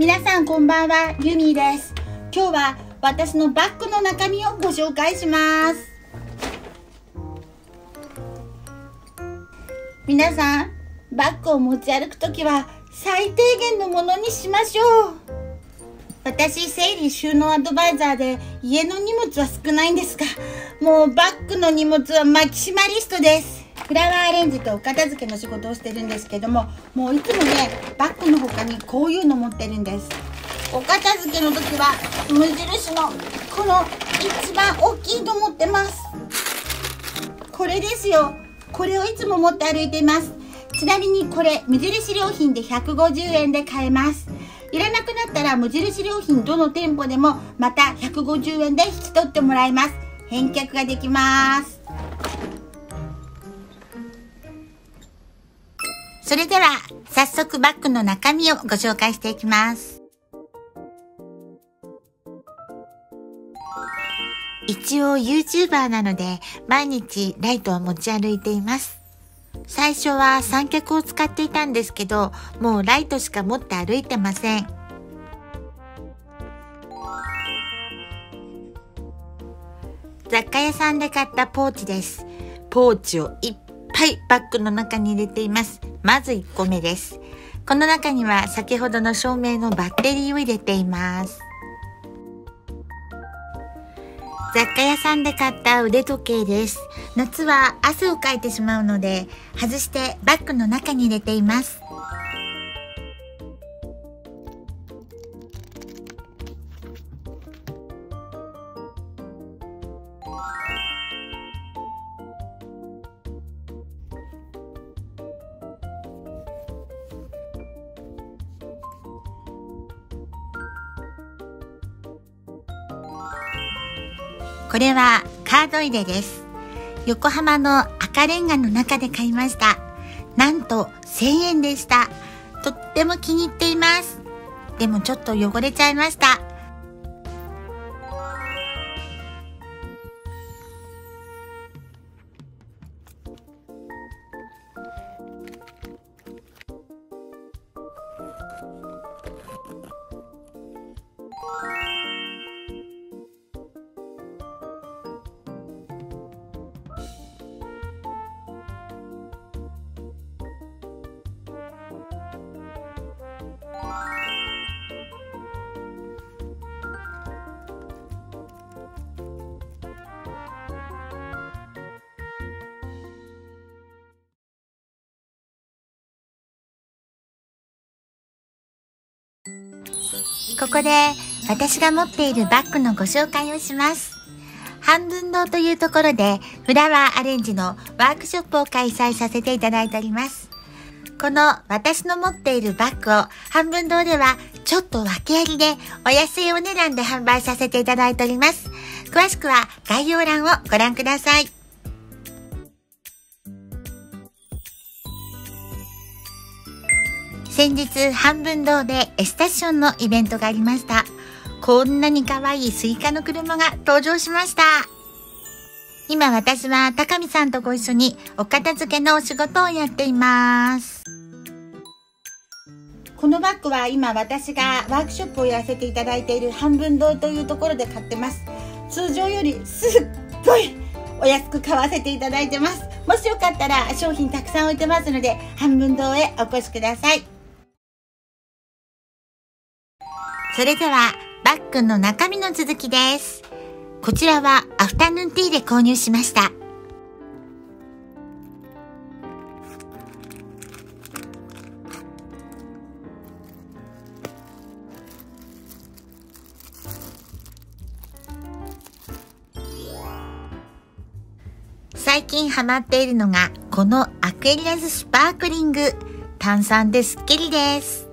皆さんこんばんは、ユミです。今日は私のバッグの中身をご紹介します。皆さん、バッグを持ち歩くときは最低限のものにしましょう。私、整理収納アドバイザーで家の荷物は少ないんですが、もうバッグの荷物はマキシマリストです。フラワーアレンジとお片付けの仕事をしてるんですけども、もういつもね、バッグの他にこういうの持ってるんです。お片付けの時は無印のこの一番大きいの持ってます。これですよ。これをいつも持って歩いています。ちなみにこれ無印良品で150円で買えます。いらなくなったら無印良品どの店舗でもまた150円で引き取ってもらいます。返却ができます。それでは早速バッグの中身をご紹介していきます。一応 YouTuber なので毎日ライトを持ち歩いています。最初は三脚を使っていたんですけど、もうライトしか持って歩いてません。雑貨屋さんで買ったポーチです。ポーチをいっぱいバッグの中に入れています。まず1個目です。この中には先ほどの照明のバッテリーを入れています。雑貨屋さんで買った腕時計です。夏は汗をかいてしまうので、外してバッグの中に入れています。これはカード入れです。横浜の赤レンガの中で買いました。なんと1000円でした。とっても気に入っています。でもちょっと汚れちゃいました。ここで私が持っているバッグのご紹介をします。半分堂というところでフラワーアレンジのワークショップを開催させていただいております。この私の持っているバッグを半分堂ではちょっと訳ありでお安いお値段で販売させていただいております。詳しくは概要欄をご覧ください。先日半分堂でエスタションのイベントがありました。こんなに可愛いスイカの車が登場しました。今私は高見さんとご一緒にお片付けのお仕事をやっています。このバッグは今私がワークショップをやらせていただいている半分堂というところで買ってます。通常よりすっごいお安く買わせていただいてます。もしよかったら商品たくさん置いてますので半分堂へお越しください。それではバッグの中身の続きです。こちらはアフタヌーンティーで購入しました。最近ハマっているのがこのアクエリアススパークリング炭酸ですっきりです。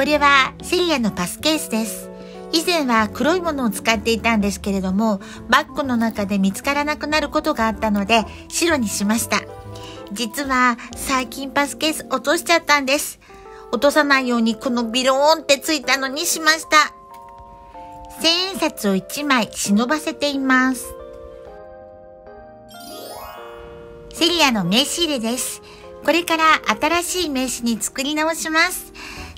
これはセリアのパスケースです。以前は黒いものを使っていたんですけれども、バッグの中で見つからなくなることがあったので、白にしました。実は最近パスケース落としちゃったんです。落とさないようにこのビローンってついたのにしました。千円札を1枚忍ばせています。セリアの名刺入れです。これから新しい名刺に作り直します。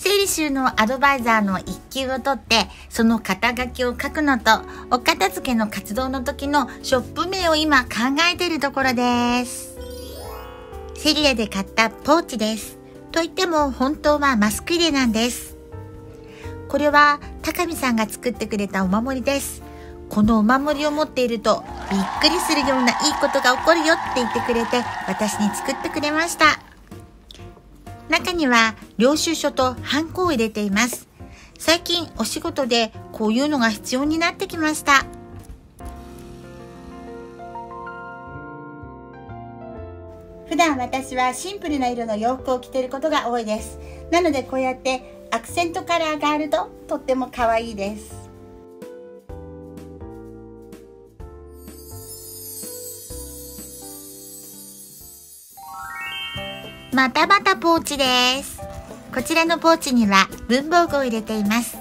整理収納アドバイザーの一級を取って、その肩書きを書くのと、お片付けの活動の時のショップ名を今考えているところです。セリアで買ったポーチです。と言っても本当はマスク入れなんです。これは高見さんが作ってくれたお守りです。このお守りを持っているとびっくりするようないいことが起こるよって言ってくれて私に作ってくれました。中には領収書とハンコを入れています。最近お仕事でこういうのが必要になってきました。普段私はシンプルな色の洋服を着ていることが多いです。なのでこうやってアクセントカラーがあるととっても可愛いです。またまたポーチです。こちらのポーチには文房具を入れています。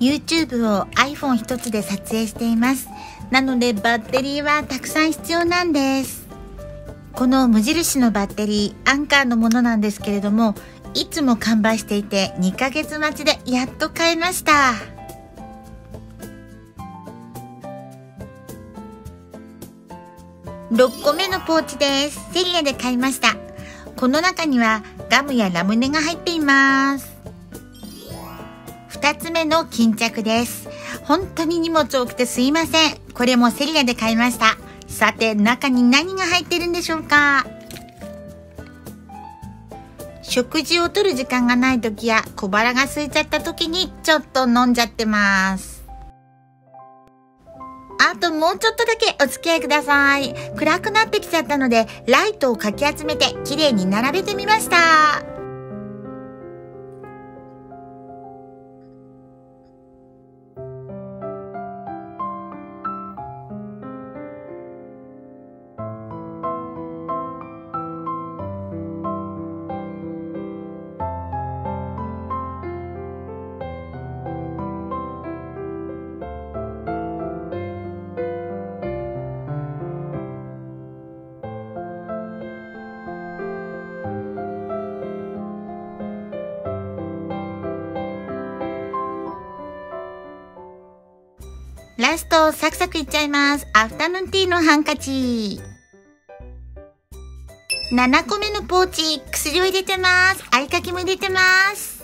YouTube を iPhone 一つで撮影しています。なのでバッテリーはたくさん必要なんです。この無印のバッテリー、アンカーのものなんですけれども、いつも完売していて2ヶ月待ちでやっと買えました。6個目のポーチです。セリアで買いました。この中にはガムやラムネが入っています。2つ目の巾着です。本当に荷物多くてすいません。これもセリアで買いました。さて、中に何が入ってるんでしょうか？食事をとる時間がない時や小腹が空いちゃった時にちょっと飲んじゃってます。あともうちょっとだけお付き合いください。暗くなってきちゃったので、ライトをかき集めて綺麗に並べてみました。ラスト、サクサクいっちゃいます。アフタヌーンティーのハンカチ。7個目のポーチ、薬を入れてます。合鍵も入れてます。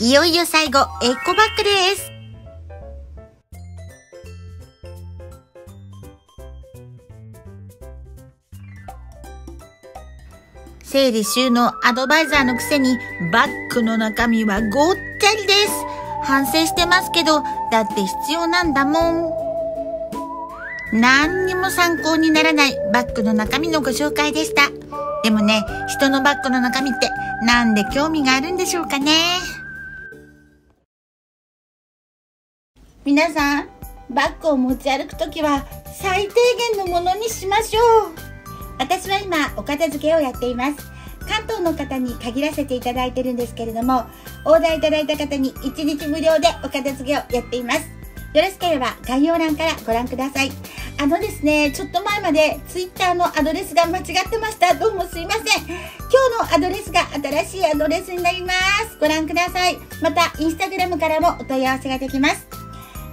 いよいよ最後、エコバッグです。整理収納アドバイザーのくせにバッグの中身はごっ。反省してますけど、だって必要なんだもん。何にも参考にならないバッグの中身のご紹介でした。でもね、人のバッグの中身ってなんで興味があるんでしょうかね。皆さん、バッグを持ち歩くときは最低限のものにしましょう。私は今、お片付けをやっています。関東の方に限らせていただいてるんですけれども、オーダーいただいた方に1日無料でお片付けをやっています。よろしければ概要欄からご覧ください。あのですね、ちょっと前まで Twitter のアドレスが間違ってました。どうもすいません。今日のアドレスが新しいアドレスになります。ご覧ください。また、Instagram からもお問い合わせができます。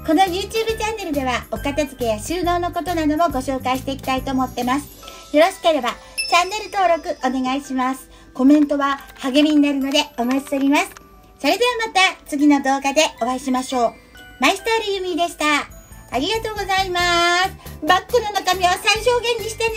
この YouTube チャンネルではお片付けや収納のことなどもご紹介していきたいと思ってます。よろしければチャンネル登録お願いします。コメントは励みになるのでお待ちしております。それではまた次の動画でお会いしましょう。マイスタイルユミでした。ありがとうございます。バッグの中身は最小限にしてね